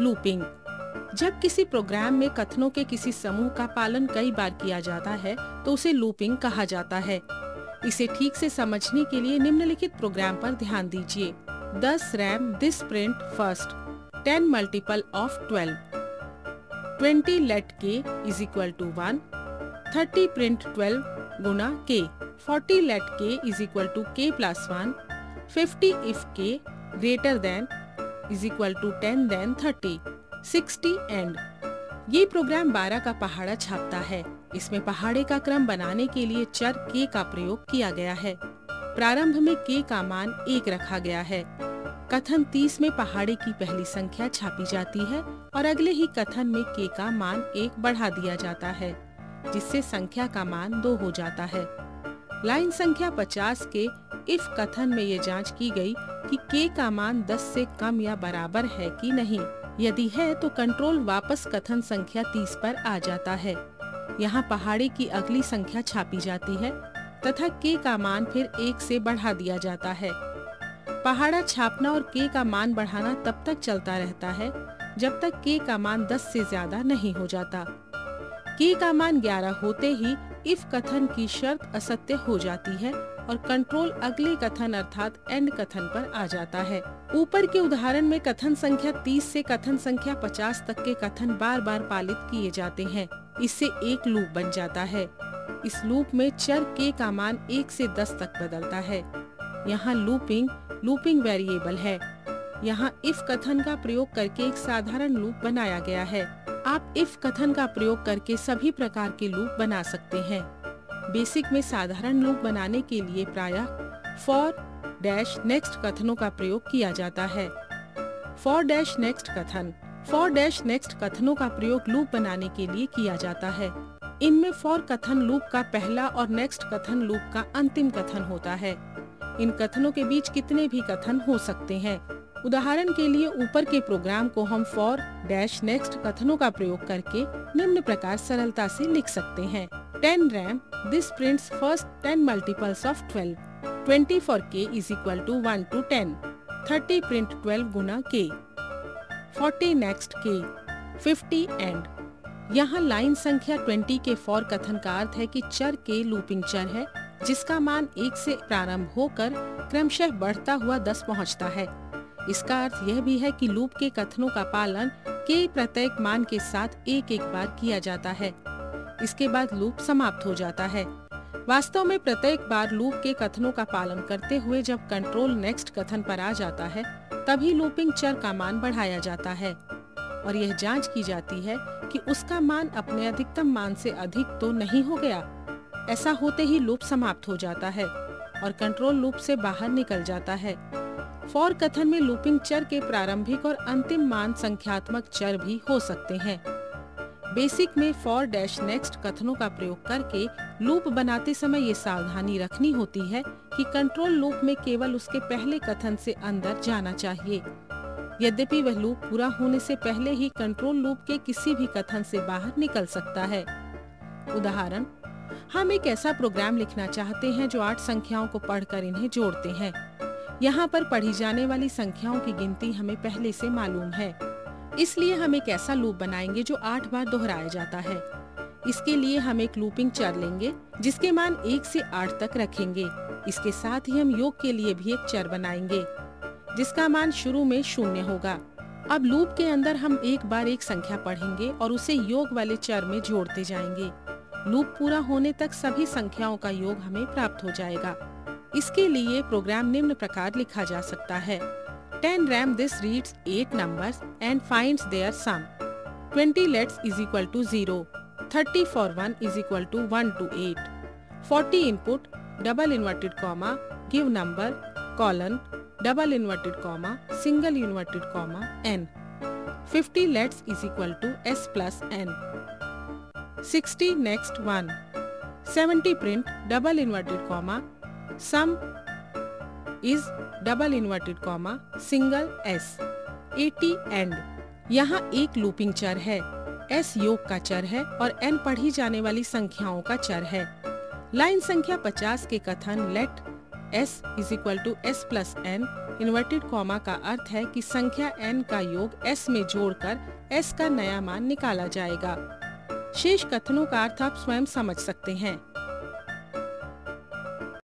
Looping. जब किसी programme में कथनों के किसी समूह का पालन कई बार किया जाता है तो उसे लूपिंग कहा जाता है। इसे ठीक से समझने के लिए निम्नलिखित प्रोग्राम पर ध्यान दीजिए। 10 REM, this print, first. 10 multiple of 12 20 let k is equal to 1 30 print 12 गुना k. 40 let k is equal to k plus 1 50 if k greater than is equal to 10 then 30 60 end ये प्रोग्राम 12 का पहाड़ा छापता है। इसमें पहाड़े का क्रम बनाने के लिए चर के का प्रयोग किया गया है। प्रारंभ में के का मान एक रखा गया है। कथन 30 में पहाड़े की पहली संख्या छापी जाती है और अगले ही कथन में के का मान एक बढ़ा दिया जाता है, जिससे संख्या का मान दो हो जाता है। लाइन संख्या 50 के इफ़ कथन में ये जाँच की गई कि के का मान 10 से कम या बराबर है कि नहीं। यदि है तो कंट्रोल वापस कथन संख्या 30 पर आ जाता है। यहाँ पहाड़ी की अगली संख्या छापी जाती है, तथा के का मान फिर एक से बढ़ा दिया जाता है। पहाड़ा छापना और के का मान बढ़ाना तब तक चलता रहता है, जब तक के का मान 10 से ज़्यादा नहीं हो जाता। के का मान 11 होते ही इफ़ कथन की शर्त असत्य हो जाती है और कंट्रोल अगले कथन अर्थात एंड कथन पर आ जाता है। ऊपर के उदाहरण में कथन संख्या 30 से कथन संख्या 50 तक के कथन बार बार पालित किए जाते हैं। इससे एक लूप बन जाता है। इस लूप में चर के का मान एक से दस तक बदलता है। यहाँ लूपिंग लूपिंग वेरिएबल है। यहाँ इफ़ कथन का प्रयोग करके एक साधारण लूप बनाया गया है। आप इफ़ कथन का प्रयोग करके सभी प्रकार के लूप बना सकते हैं। बेसिक में साधारण लूप बनाने के लिए प्रायः फॉर डैश नेक्स्ट कथनों का प्रयोग किया जाता है। फॉर डैश नेक्स्ट कथन फॉर डैश नेक्स्ट कथनों का प्रयोग लूप बनाने के लिए किया जाता है। इनमें फॉर कथन लूप का पहला और नेक्स्ट कथन लूप का अंतिम कथन होता है। इन कथनों के बीच कितने भी कथन हो सकते हैं। उदाहरण के लिए ऊपर के प्रोग्राम को हम फॉर डैश नेक्स्ट कथनों का प्रयोग करके निम्न प्रकार सरलता से लिख सकते हैं। 10 RAM, this prints first 10 multiples of 12. 20 for k is equal to 1 to 10. 30 print 12 गुना k. 40 next k. 50 end. यहाँ लाइन संख्या 20 के फॉर कथन का अर्थ है कि चर के लूपिंग चर है जिसका मान एक से प्रारंभ होकर क्रमशः बढ़ता हुआ 10 पहुँचता है इसका अर्थ यह भी है कि लूप के कथनों का पालन के प्रत्येक मान के साथ एक एक बार किया जाता है इसके बाद लूप समाप्त हो जाता है। वास्तव में प्रत्येक बार लूप के कथनों का पालन करते हुए जब कंट्रोल नेक्स्ट कथन पर आ जाता है, तभी लूपिंग चर का मान बढ़ाया जाता है। और यह जाँच की जाती है कि उसका मान अपने अधिकतम मान से अधिक तो नहीं हो गया। ऐसा होते ही लूप समाप्त हो जाता है और कंट्रोल लूप से बाहर निकल जाता है। फॉर कथन में लूपिंग चर के प्रारंभिक और अंतिम मान संख्यात्मक चर भी हो सकते हैं। बेसिक में फॉर डैश नेक्स्ट कथनों का प्रयोग करके लूप बनाते समय ये सावधानी रखनी होती है कि कंट्रोल लूप में केवल उसके पहले कथन से अंदर जाना चाहिए। यद्यपि वह लूप पूरा होने से पहले ही कंट्रोल लूप के किसी भी कथन से बाहर निकल सकता है। उदाहरण, हम एक ऐसा प्रोग्राम लिखना चाहते हैं जो आठ संख्याओं को पढ़कर इन्हें जोड़ते हैं। यहाँ पर पढ़ी जाने वाली संख्याओं की गिनती हमें पहले से मालूम है। इसलिए हम एक ऐसा लूप बनाएँगे जो आठ बार दोहराया जाता है। इसके लिए हम एक लूपिंग चर लेंगे, जिसके मान एक से आठ तक रखेंगे। इसके साथ ही हम योग के लिए भी एक चर बनाएँगे, जिसका मान शुरू में शून्य होगा। अब लूप के अंदर हम एक बार एक संख्या पढ़ेंगे और उसे योग वाले चर में जोड़ते जाएँगे। लूप पूरा होने तक सभी संख्याओं का योग हमें प्राप्त हो जाएगा। इसके लिए प्रोग्राम निम्न प्रकार लिखा जा सकता है। 10 RAM this reads 8 numbers and finds their sum. 20 lets is equal to 0. 30 for 1 is equal to 1 to 8. 40 input double inverted comma give number colon double inverted comma single inverted comma n. 50 lets is equal to s plus n. 60 next 1. 70 print double inverted comma sum is double inverted comma single S AT end यहाँ एक looping चर है. S योग का चर है और N पढ़ी जाने वाली संख्याओं का चर है. लाइन संख्या 50 के कथन let S is equal to S plus N inverted comma का अर्थ है कि संख्या एन का योग एस में जोड़कर एस का नया मान निकाला जाएगा. शेष कथनों का अर्थ आप स्वयं समझ सकते हैं.